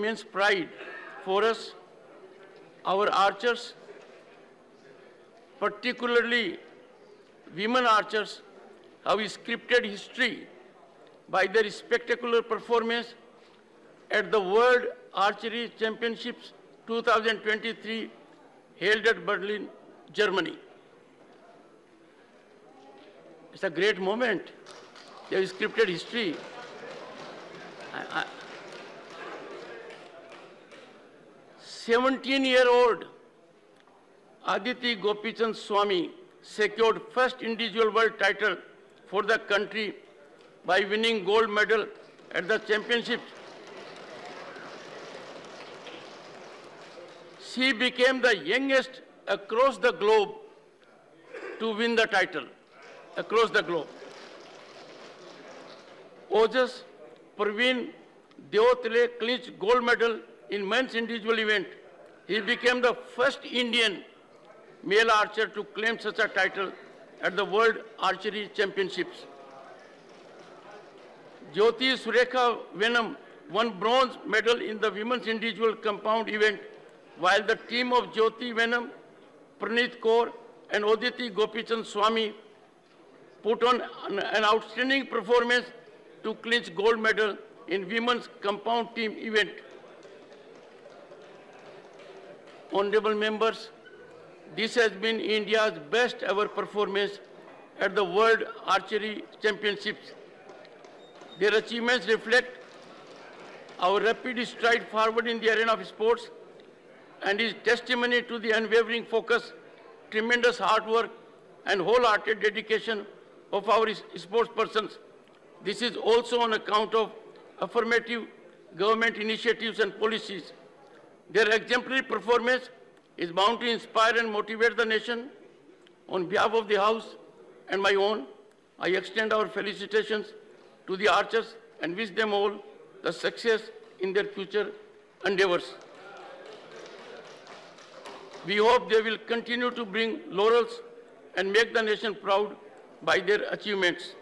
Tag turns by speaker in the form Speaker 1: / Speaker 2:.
Speaker 1: immense pride for us. Our archers, particularly women archers, have scripted history by their spectacular performance at the World Archery Championships 2023 held at Berlin, Germany. It's a great moment. They have scripted history. I- 17-year-old Aditi Gopichand Swami secured first individual world title for the country by winning gold medal at the championships. She became the youngest across the globe to win the title across the globe. Ojas Pravin Deotale clinched gold medal in men's individual event. He became the first Indian male archer to claim such a title at the World Archery Championships. Jyoti Surekha Vennam won bronze medal in the women's individual compound event, while the team of Jyoti Vennam, Parneet Kaur, and Aditi Gopichand Swami put on an outstanding performance to clinch gold medal in women's compound team event. Honorable members, this has been India's best ever performance at the World Archery Championships. Their achievements reflect our rapid stride forward in the arena of sports and is testimony to the unwavering focus, tremendous hard work, and wholehearted dedication of our sports persons. This is also on account of affirmative government initiatives and policies. Their exemplary performance is bound to inspire and motivate the nation. On behalf of the House and my own, I extend our felicitations to the archers and wish them all the success in their future endeavors. We hope they will continue to bring laurels and make the nation proud by their achievements.